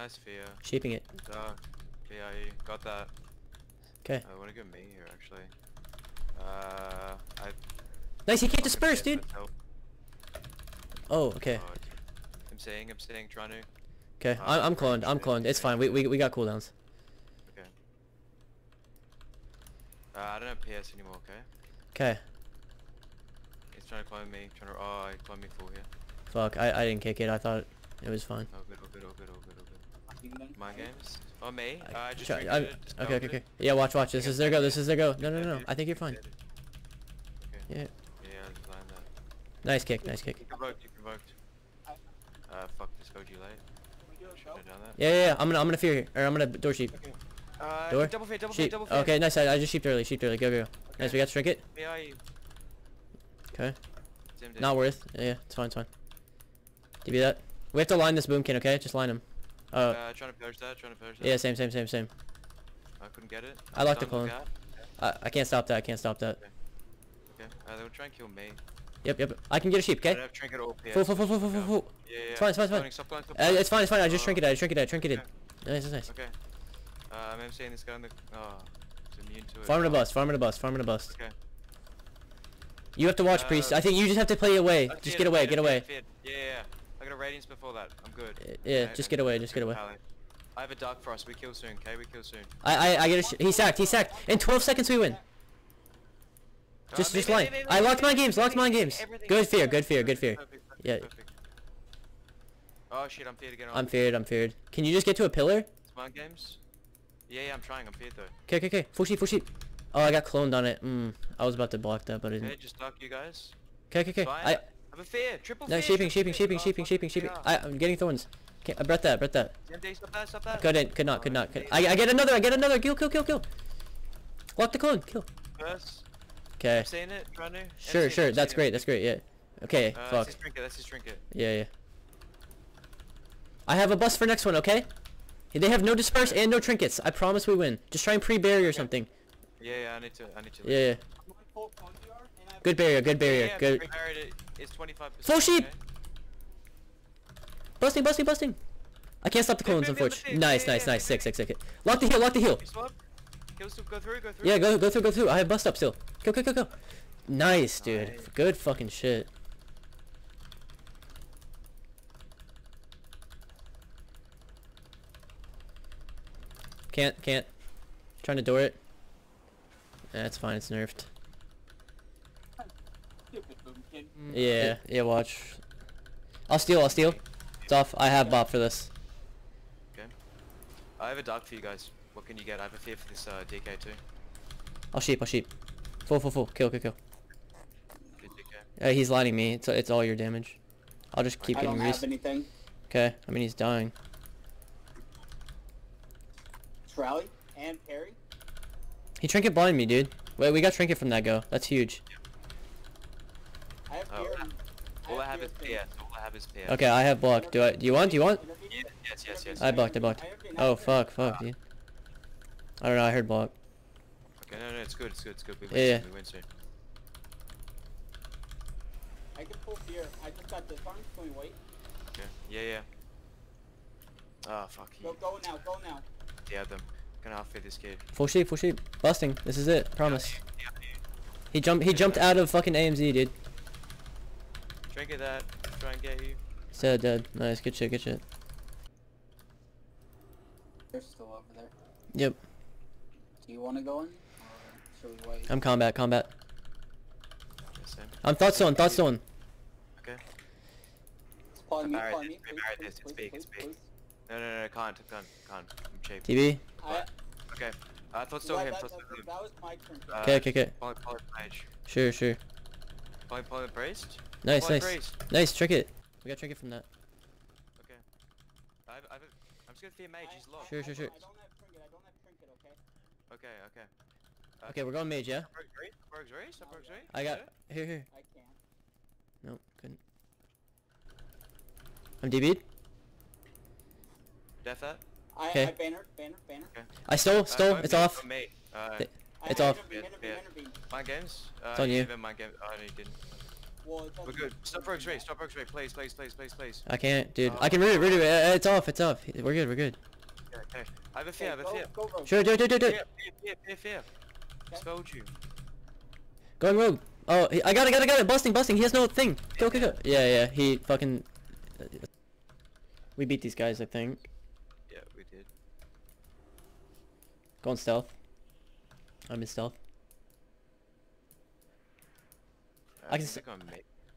Nice fear. Shaping it. VIE. Got that. Okay. I want to go me here actually. Uh, I. Nice, he can't disperse, dude. Oh, okay. Oh, I'm saying, I'm saying, trying to. Okay, Uh, I'm, I'm cloned. I'm cloned. It's fine. We, we, we got cooldowns. Okay. Uh, I don't have PS anymore. Okay. Okay. He's trying to clone me. Trying to. Oh, he cloned me full here. Fuck, I, I didn't kick it. I thought it was fine. Oh, good, oh, good, oh, good, oh, good, oh, good. Fucking My games? Oh, me? Uh, I just try- I'm- okay, dealt okay, okay. it. Yeah, watch, watch. This is their go. This is their go. No, no, no, no. I think you're fine. Okay. Yeah. Yeah, I just lined that. Nice kick, nice kick. You convoked, you convoked. Uh, fuck, this go too late. Shouldn't have done that. Yeah, yeah, yeah. I'm gonna, I'm gonna fear here. Or I'm gonna door sheep. Uh, Door? double feed, double feed, Sheep. double feed. Okay, nice. I, I just sheeped early. Sheeped early. Go, go, go. Nice. We got trinket. VIE. Okay. Zimmed in. Not worth. Yeah, yeah. It's fine. It's fine. Give you that. We have to line this boomkin. Okay, just line him. Uh, Uh, trying to purge that, trying to purge that. yeah. Same, same, same, same. I couldn't get it. I like the clone. I, I can't stop that. I can't stop that. Okay. Uh, they were trying to kill me. Yep, yep. I can get a sheep. I Okay. don't have trinket or PS. Full, full, full, full, full, full, full. Yeah, yeah. It's fine, it's fine, it's fine. Stop cloning, stop Uh, it's fine. It's fine. I just Oh, trinketed. I trinketed. I trinketed. okay. Nice, nice, nice. Okay. Uh, I'm seeing this guy in the. Oh, it's immune to it. Farming a bust. Farming a bust. Farming a bust. Okay. You have to watch priest. Uh, I think you just have to play away. Just get away. Get away. feared, I feared. Yeah, yeah, yeah. I got a radiance before that. I'm good. Yeah, I- just get away. Just get away. I have a dark frost. We kill soon. Okay, we kill soon. I, I, I get a. Sh he sacked. He sacked. In 12 seconds we win. Just, just line. I locked my games. Locked my games. Good fear. Good fear. Good fear. Yeah. Oh shit, I'm feared again. I'm feared. I'm feared. Can you just get to a pillar? Smart games? Yeah, yeah, I'm trying. I'm feared though. Okay, okay, okay. Full sheep. Full sheep. Oh, I got cloned on it. Mm. I was about to block that, but I didn't. just duck you guys. Okay, okay, okay. I. have a fear. Triple No, fear. shaping, shaping, shaping, shaping, shaping, shaping. I, I'm getting thorns. Okay, I breath that, breath that. Stop that, stop that. Couldn't, could not, could not. Could. I, I get another. I get another. Kill, kill, kill, kill. Lock the clone. Kill. First, Okay. I'm it. Sure, sure. I'm That's great. That's great. Yeah. Okay. Uh, fuck. That's his trinket, that's his trinket. Yeah, yeah. I have a bus for next one, okay? They have no disperse and no trinkets. I promise we win. Just try and pre-barrier or something. Yeah, yeah, I need to, I need to. Yeah, yeah. Good barrier, good barrier, yeah, good. It's 25%. Full sheep! okay? Busting, busting, busting. I can't stop the clones, unfortunately. Nice, yeah, nice, nice. big, Sick, sick, sick. Lock the heal, lock the heal. You swap? Kills to go through, go through. Yeah, go, go through, go through. I have bust up still. Go, go, go, go. Nice, dude. Nice. Good fucking shit. Can't, can't. Trying to door it. That's fine, it's nerfed. Yeah, yeah, watch. I'll steal, I'll steal. It's off. I have bop for this. Okay. I have a dark for you guys. What can you get? I have a fear for this uh, DK too. I'll sheep, I'll sheep. Full, full, full. Kill, kill, kill. Good DK. Uh, he's lining me. It's, it's all your damage. I'll just keep I don't have anything. Okay, I mean he's dying. It's rally and parry. He trinket blind me, dude. Wait, we got trinket from that go. That's huge. I have Oh, parry. All I have is. PS. All I have is PS. Okay, I have block. Do I? Do you want? Do you want? Yeah, yes, yes, yes. I blocked. I blocked. Oh fuck, fuck, dude. I don't know. I heard block. Okay, no, no, it's good, it's good, it's good. We win Yeah, yeah. soon, we win soon. I can pull here. I just got this one. Can we wait? Okay. Yeah, yeah. Ah, fuck. He Go, go now. Go now. yeah, them. Gonna outfit this kid. Full sheep, full sheep. Busting. This is it. Promise. Yeah, yeah. He jumped. He jumped out of fucking AMZ, dude. Trinket that. Try and get you. He's dead, dead. Nice. Good shit. Good shit. They're still over there. Yep. Do you want to go in? Or should we wait? I'm combat. Combat. Yeah, same. I'm thought stone. Thought stone. Okay. Spawn me, Alright, spawn me. it's- please, please, it's- it's big, it's big. No, no, no, can't, can't, can't. I'm cheap. TV. I, Okay. I thought so that, him, that, thought that, so him. that was my turn. Uh, Okay, okay, okay. Poly, poly. Sure, sure. Poly, poly braced? Nice, Poly nice. braced. Nice. Trinket. We got trick it from that. Okay. I have, I have, a- I'm just gonna fear mage, he's I- locked. Sure, sure, sure. I don't have trinket. I don't have trinket. Okay. Okay, okay. Uh, Okay, we're going mage, yeah. Rogue's race? Rogue's race? Rogue's? I got. Yeah? Here, here. I can't. Nope, couldn't. I'm DB'd. Death that? I, Okay. I banner, banner, banner. I stole, Uh, stole. go It's me, off. go Me. Uh, It's I off. Intervene, intervene, Yeah. intervene. mind games? Uh, It's on you. Even mind game. Oh, no, you didn't. Well, We're good. Stop rogue straight. Stop rogue straight. Please, please, please, please, please. I can't, dude. I can root it, root it. uh, It's off, it's off. We're good, we're good. Okay, okay. I have a fear. I have a go, fear. Go, rogue. Sure, do it, do it, do it, do Fear, it. fear, fear, fear, fear. Spelled you. Going rogue. Oh, he- I got it, got it, got it. Busting, busting. He has no thing. Go, go, go. Yeah, yeah. He fucking. We beat these guys, I think. Yeah, we did. Going stealth. I'm in stealth. Uh, I can think on me.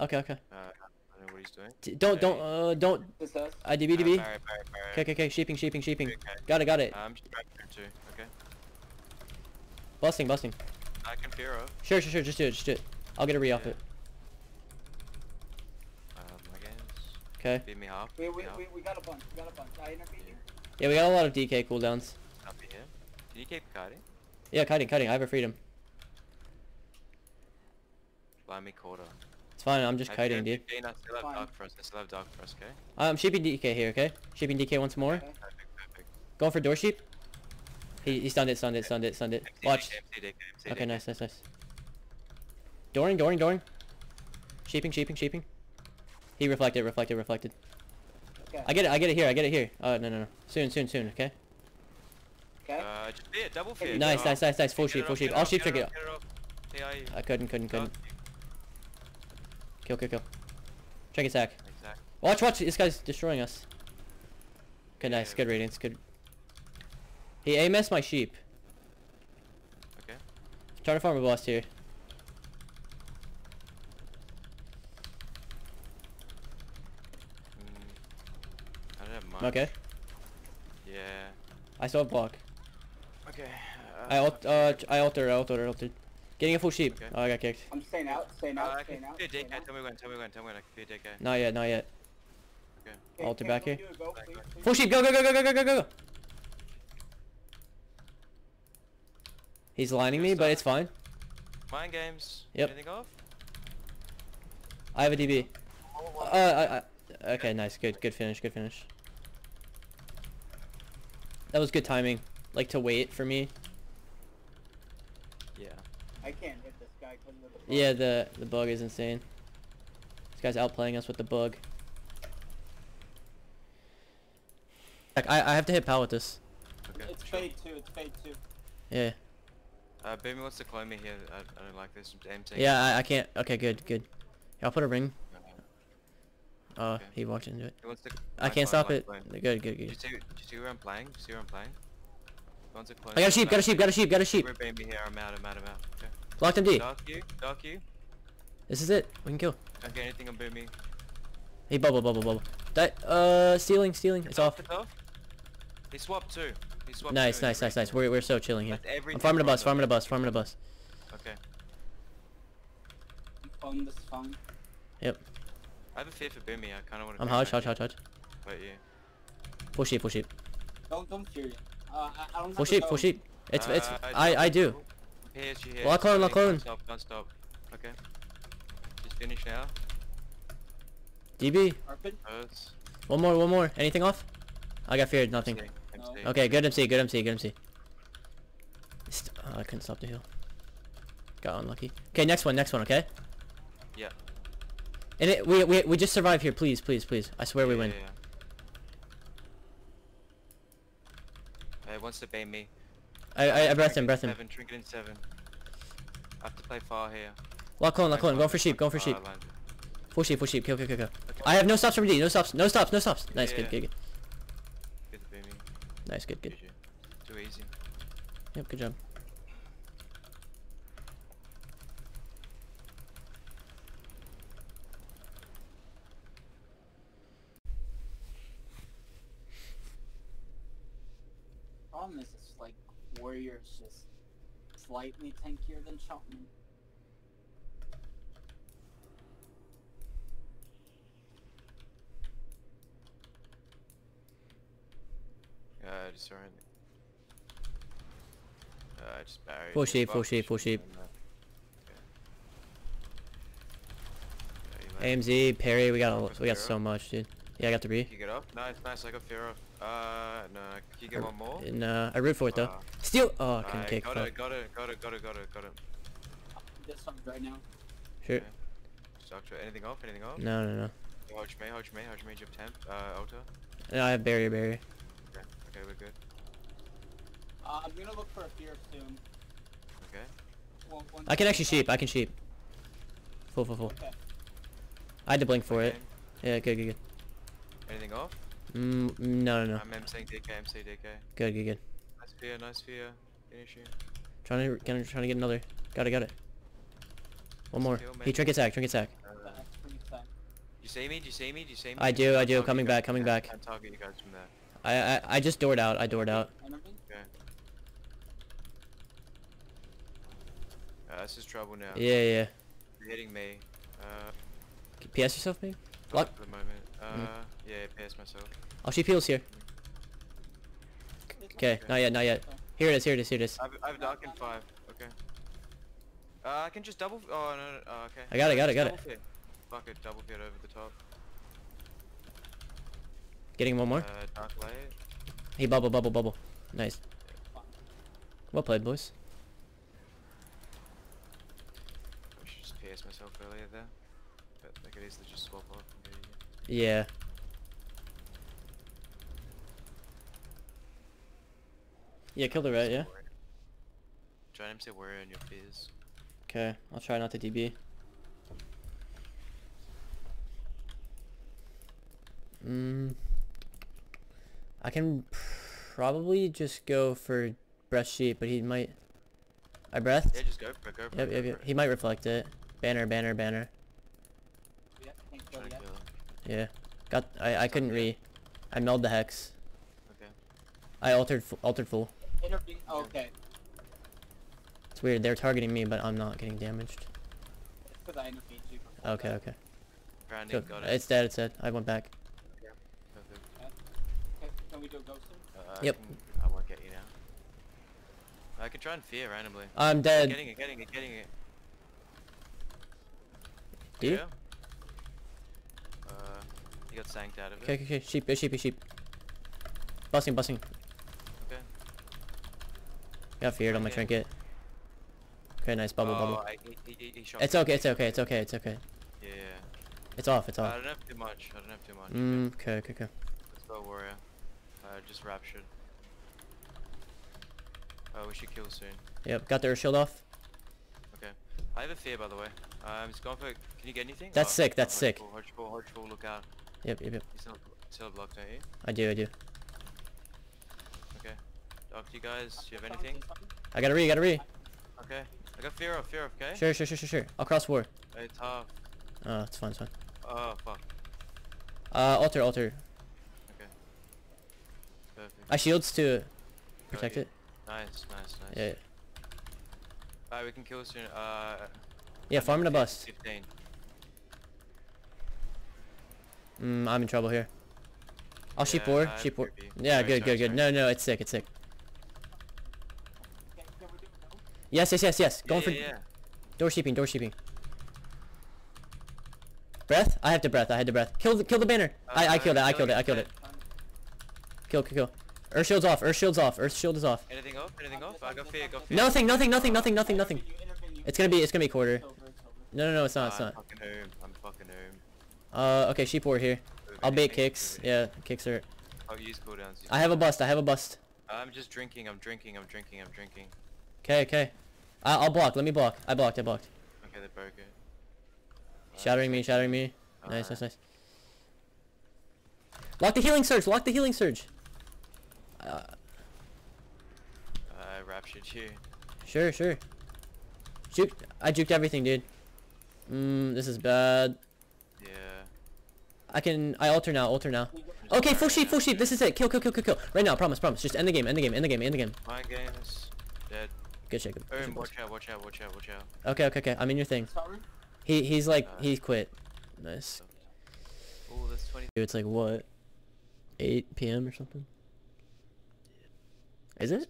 Okay, okay. Uh, I don't know what he's doing. D- don't, don't, uh, don't. This. I DB, Uh, DB. Barry, Barry, Barry. Okay, okay, okay. Sheeping, sheeping, sheeping. Okay. Got it, got it. I'm just back here too. Okay. Busting, busting. I can fear off. Sure, sure, sure. Just do it, just do it. I'll get a re off Yeah. it. Um, I guess. Okay. Beat me half. We, we, we, we got a bunch. We got a bunch. I intervened you. Yeah, we got a lot of DK cooldowns. I'll be here. Can you keep kiting? Yeah, cutting, cutting. I have a freedom. Buy me quarter. It's fine. I'm just I kiting, dude. 15, I still have Fine. dark for us. I still have dark for us, okay? I'm sheeping DK here, okay? Sheeping DK once more. Okay. Perfect, perfect. Going for door sheep. He, he stunned it, stunned it, stunned it, stunned it. MC, Watch. MC, DK, MC, Okay, nice, nice, nice. Dooring, dooring, dooring. Sheeping, sheeping, sheeping. He reflected, reflected, reflected. Okay. I get it, I get it here, I get it here. Uh, no, no, no. Soon, soon, soon, okay? okay. Uh, just fear, double fear. Nice, get nice, nice, nice. Full sheep, full sheep. off, I'll sheep it trick it. off, get it off. TI. I couldn't, couldn't, couldn't. Kill, kill, kill. Check you. Exactly. Watch, watch. This guy's destroying us. Okay, nice. Good radiance. Good. He AMS my sheep. Okay. Trying to farm a boss here. Mm, I don't have much. Okay. Yeah. I still have block. Okay. I alt, uh, I altered, I altered, I altered. Getting a full sheep. Okay. Oh, I got kicked. I'm staying out. Staying Uh, out. I Staying can out. fear staying DK. Tell me when. Tell me when. Tell me when I can fear DK. Not yet, not yet. Okay. Okay, Alter back here. Go, please, please. Full sheep. Go, go, go, go, go, go, go, go. He's lining me, but it's fine. Mind games. Yep. Anything off? I have a DB. Oh, Uh. I, I, okay, nice. Good, good finish, good finish. That was good timing. Like to wait for me. Yeah. I can't hit this guy because of the. bug. Yeah, the the bug is insane. This guy's outplaying us with the bug. Like I I have to hit pal with this. Okay. It's sure. fade two. It's fade two. Yeah. Uh, Boomy wants to clone me here. I, I don't like this. Damn thing. Yeah, I, I can't. Okay, good, good. Yeah, I'll put a ring. Uh, Uh, Okay. he walked into it. he wants to. I can't stop it. clone. Good, good, Do you good. see? Do you see where I'm playing? Do you see where I'm playing? He wants to clone I got a sheep, got a sheep, got a sheep, got a sheep. We're me here. I'm out. I'm out. I'm out. Okay. Locked him D. Dark you. Dark you. This is it. We can kill. Don't anything on Boomy. He bubble, bubble, bubble. Di uh, stealing, stealing. It's off. It's off. He swapped too. He swapped Nice, too. nice, nice, nice. We're, we're so chilling here. That's I'm farming a bus, farming a bus, farming a bus. Okay. Phone this phone. Yep. I have a fear for Boomy. I kind of want to. I'm hodge, hodge, hodge, hodge. Wait, you. Full sheep, full sheep. Don't don't fear it. Uh, I, I don't. Full sheep, a full sheep. It's, it's, Uh, I, don't- I do. Here, she here. Lock on, lock Don't on. Stop, don't stop. Okay. Just finish now. DB. Arpin? One more, one more. Anything off? I got feared, nothing. MC, MC. Okay, good MC, good MC, good MC. St oh, I couldn't stop the heal. Got unlucky. Okay, next one, next one, okay? Yeah. And it, we, we, we just survive here, please, please, please. I swear we win. yeah, yeah. Uh, it wants to bait me. I, I, I breath him, breath him. Seven, trinket in seven. I have to play far here. Lock on, lock on. Going for sheep, going for ah, sheep. I landed. Full sheep, full sheep. Kill, kill, kill, kill. Okay. I have no stops from D. No stops, no stops, no stops. Nice, Yeah, good, good, good. Good to bait me. Nice, good, good. Too easy. Yep, good job. Problem is, it's like warriors just slightly tankier than Shaman. Uh, just surround me. Uh, just barrier. Full just sheep, full buff sheep, full sheep. okay. Yeah. AMZ, Perry, we got a, we got so much, dude. Yeah, I got the re. You get off? Nice, nice. I got fear off. Uh, no. Can you get one more? And uh, I root for it though. Uh, Steal. Oh, I couldn't Alright, kick. Got fuck. it, got it, got it, got it, got it, got it. This one right now. Sure. Okay. Doctor, anything off? Anything off? No, no, no. Hodge me, Hodge me, Hodge me, you have temp, uh, auto. No, I have barrier, barrier. Okay, okay, we're good. Uh, I'm gonna look for a fear soon. Okay. One, one I can second. actually sheep. I can sheep. Full, full, full. Okay. I had to blink for it. Yeah, good, good, good. Anything off? Mm, no, no, no. I'm MC DK, MC DK. Good, good, good. Nice fear, nice fear. Finish you. Trying to, trying to get another. Got it, got it. One more. Kill, He trinket sack, trinket sack. Uh, That's pretty sad. you see me? Do you see me? Do you see me? I do, I do. Coming back, coming back. Can't target you guys from there. I, I, I just doored out. I doored out. Okay. Uh, this is trouble now. Yeah, yeah. They're hitting me. Uh, PS yourself, maybe? not Lock. for the moment. Uh, Mm. Yeah, PS myself. I'll shoot heals here. Okay, not yet, not yet. Here it is, here it is, here it is. I have, I have dark in five. Okay. Uh, I can just double. Oh no, no. Oh, okay. I got it, got it, Just got it. double Fear. Fuck it, double fear over the top. Getting one more. Uh, dark light. He bubble, bubble, bubble. Nice. Well played, boys. I should just PS myself earlier there. But I could easily just swap off and go here. Yeah. Yeah, kill the rat, yeah? Try and say warrior on your fears. Okay, I'll try not to DB. Mm, I can probably just go for breath sheet, but he might. I breathed. Yeah, just go for it, go for Yep, it. yep, go yep. He might reflect it. Banner, banner, banner. Yeah, can't it. kill Try to yet. kill him. Yeah. Got. I. I couldn't re. I meld the hex. Okay. I altered. Altered full. Intervene. Okay. It's weird. They're targeting me, but I'm not getting damaged. It's because I intervened you before. Okay. Okay. Grounding, Good. got it. It's dead. It's dead. I went back. Perfect. Okay, can we do a ghost? Uh, Yep. I, can, I won't get you now. I can try and fear randomly. I'm dead. Getting it, getting it, getting it. Do you? Yeah. Uh, you got sanked out of Okay. it. Okay. Okay. Sheep. uh, Sheep. Sheep. Busting. Busting. Got feared on my trinket. Okay. Nice. Bubble. oh, Bubble. I, he, he, It's okay. It's okay. It's okay. It's okay. Yeah, yeah. It's off. It's off. I don't have too much. I don't have too much. Mm. Okay. Okay. Okay. Let's go, warrior. Uh, just raptured. Oh, we should kill soon. Yep. Got the earth shield off. Okay. I have a fear, by the way. Um, it's gone for. Can you get anything? That's sick, that's sick. Full, Hodge full, look out. Yep. Yep. Yep. You still, still blocked, don't you? I do. I do. Okay. Doctor, you guys, do you have anything? I got a re. I Got a re. Okay. I got fear of, fear of, okay? Sure. Sure. Sure. Sure. Sure. I'll cross war. Hey, tough. Oh, it's fine. It's fine. Oh, fuck. Uh, alter. Alter. Okay. Perfect. I shields to protect it. Nice, nice, nice. Yeah. Alright, we can kill soon. Uh, Yeah. Farming a bust. 15. Mm, I'm in trouble here. I'll sheep Yeah, war. Sheep war. Yeah. Sorry, Good. sorry, Good. Good. No. No. It's sick. It's sick. Can, can we do a ghost? Yes. Yes. Yes. Yes. Yeah, Going for yeah, yeah. door sheeping. Door sheeping. Breath. I have to breath. I had to breath. Kill the kill the banner. I I Uh, killed it. I killed it. I killed it. it. Kill. Kill. Kill. Earth shield's off. Earth shield's off. Earth shield is off. Anything off? Anything off? I one, got fear, one, got this fear. Nothing. Nothing. Nothing. Nothing. Nothing. Nothing. intervene you, intervene you. It's gonna be. It's gonna be quarter. It's over, it's over. No. No. No. It's not. It's not. I'm not. fucking home. I'm fucking home. Uh. Okay. Sheep war here. I'll bait kicks. Yeah. Kicks are. I'll use cooldowns. I have a bust. I have a bust. I'm just drinking, I'm drinking, I'm drinking, I'm drinking. Okay. Okay. I I'll block. Let me block. I blocked. I blocked. Okay, they broke it. Shattering me. Shattering me. Nice. Alright. Nice. Nice. Lock the healing surge. Lock the healing surge. Uh, I raptured you. sure. Sure. Juke. I juked everything, dude. Mmm. This is bad. Yeah. I can. I alter now. Alter now. Okay, full sheep, full sheep. This is it. Kill, kill, kill, kill, kill. Right now, promise, promise. Just end the game, end the game, end the game, end the game. Mind games. Dead. Good shit. Good, good shit, watch out, watch out, watch out, watch out. Okay, okay, okay. I'm in your thing. He he's like Uh, he's quit. Nice. Oh, that's 20. Dude, it's like what? 8 p.m. or something. Is it?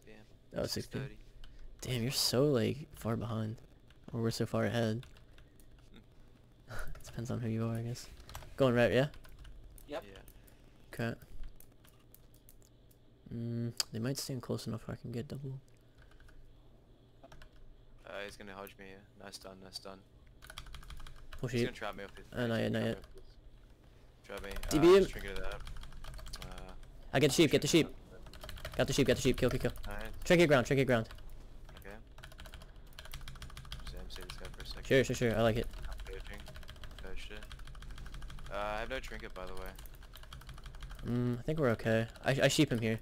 Oh, 6 p.m. Damn, you're so like far behind, or we're so far ahead. Depends on who you are, I guess. Going right, yeah. Yep. Yeah. Okay. Mm, they might stand close enough where I can get double. Uh, he's gonna hodge me here. Nice done, nice done. Full He's sheep. gonna trap me off his. Uh, not yet, not trap me yet. Trap me. DB Uh, him. trinket it up. Uh, I get the sheep, get the sheep. Got the sheep, got the sheep. Kill, kill, kill. up. Alright, Trinket ground, trinket ground. okay. MC this guy for a second. Sure, sure, sure. I like it. I'm purging. Purged it. Uh, I have no trinket by the way. Mm, I think we're okay. I, I sheep him here.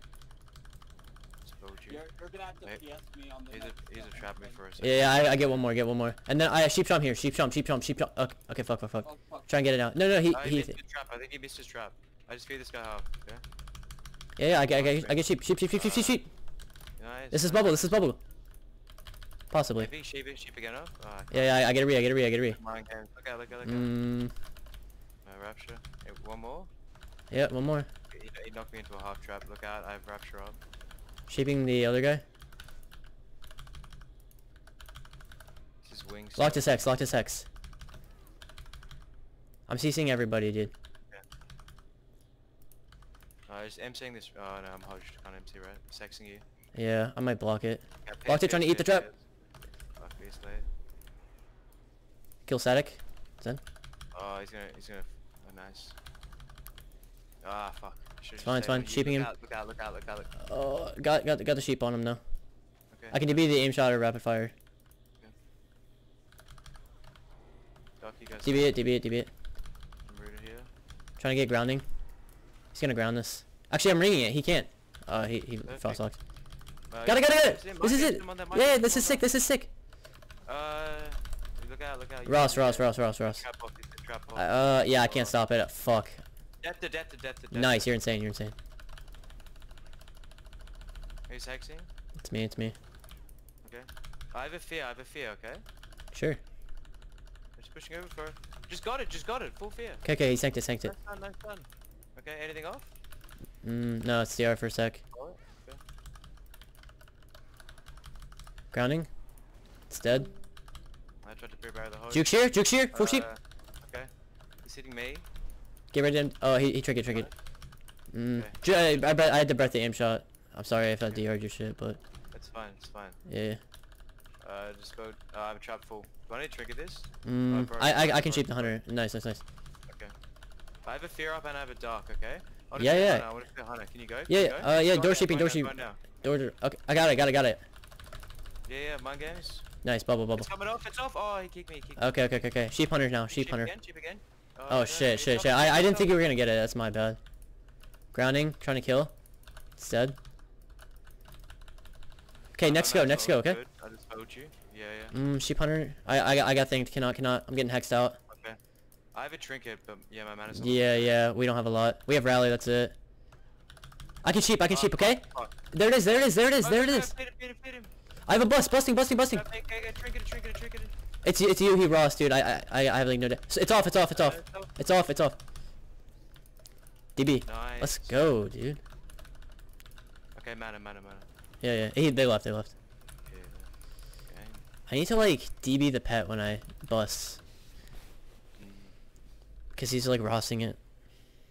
Spoke you. You're, you're gonna have to Wait. PS me on the He's a he's a trap me for a second. Yeah, yeah, I, I get one more, get one more. And then I sheep chomp here, sheep chomp, sheep chomp, sheep chomp. Okay, okay fuck, fuck, fuck. Oh, fuck. Try and get it out. No, no, he, Uh, he he. missed his trap. I think he missed his trap. I just feed this guy half. Yeah. Yeah, yeah, I get, I get, I get sheep, sheep, sheep, sheep, sheep, sheep, sheep. Nice. This is bubble, this is bubble. Possibly. Maybe sheep sheep again up. Ah, Yeah, yeah, I get a re, I get a re, I get a re. Mind games. Look out, look out, look out. Mm, Uh, rapture. Hey, one more. yeah, one more. He, he knocked me into a half trap. Look out, I have rapture up. Sheeping the other guy. His wings. Locked his hex, locked his hex. I'm CCing everybody, dude. Uh, just MCing this. Oh no, I'm hodged. Can't MC right. Sexing you. Yeah, I might block it. Yeah, Locked it, trying to eat the trap. PS. Fuck, beast late. Kill static. Zen. Oh, he's gonna, he's gonna. Oh, nice. Ah, fuck. It's fine, it's fine. Sheeping him. look Out, look out, look out, look out, Oh, got, got, got the sheep on him now. Okay. I can DB the aim shot or rapid fire. Doc. DB it, DB it, DB it. I'm rooted here. Trying to get grounding. He's gonna ground this. Actually, I'm ringing it. He can't. Uh, he, he Perfect. locked. Uh, Got it, got it, got it! This is it! him on that, mind Yeah, this is sick, this is sick! Uh, look out, look out. Ross, Ross, Ross, Ross, Ross. Trap off, he's the trap off. Uh, yeah, I can't stop it. Fuck. Death to death to death to death. Nice, you're insane, you're insane. Are you hexing? It's me, it's me. Okay. I have a fear, I have a fear, okay? Sure. I'm just pushing over for it. Just got it, just got it, full fear. Okay, okay, he sanked it, sanked it. Nice done, nice done. Okay, anything off? Mm, no, it's DR for a sec. Okay. Grounding. It's dead. I tried to pre-barrier the hose. Juke shear, juke shear, full sheep. Uh, Okay. He's hitting me. Get ready to. Oh, he, he tricked it, tricked it. Mm. Okay. I, I, bet- I had to breath the aim shot. I'm sorry if I DR'd your shit, but That's fine, it's fine. yeah. Uh, just go. Uh, I'm trapped full. Do I need to trigger this? Mm, bro, I, I, I can sheep the hunter. Nice, nice, nice. Okay. I have a fear up and I have a dark, okay? Yeah, yeah. Hunter, I want to Hunter. Can you go? Can Yeah, you go? uh, yeah, Go door now, sheeping, door now, go sheep. now. Door, door. Okay, I got it, got it, got it. Yeah, yeah, mind games. Nice, bubble, bubble. It's coming off, it's off. Oh, he kicked me, he kicked me. Okay, okay, okay, okay. Sheep hunter now, sheep Sheep hunter. again, sheep again. Oh shit, shit, shit. I, I didn't think you were gonna get it. That's my bad. Grounding, trying to kill. It's dead. Okay, next go, next go, okay? good. I just told you. Yeah, yeah. Mm, sheep hunter. I, I, got- I got things. Cannot, cannot. I'm getting hexed out. Okay. I have a trinket, but yeah, my mana's not. Yeah, yeah. We don't have a lot. We have rally. That's it. I can sheep. I can Ah, sheep. Okay. There it is. There it is. There it is. There it is. is. I have a bust. Busting. Busting. Busting. Trinket, trinket, it, trinket. It. It's it's you, he Ross, dude. I I I have like no. da- It's off. It's off. It's off. It's off. It's off. DB. Nice. Let's go, dude. Okay, mana, mana, mana. Yeah, yeah. He, they left. They left. Okay. Okay. I need to like DB the pet when I bust, Mm. cause he's like Rossing it.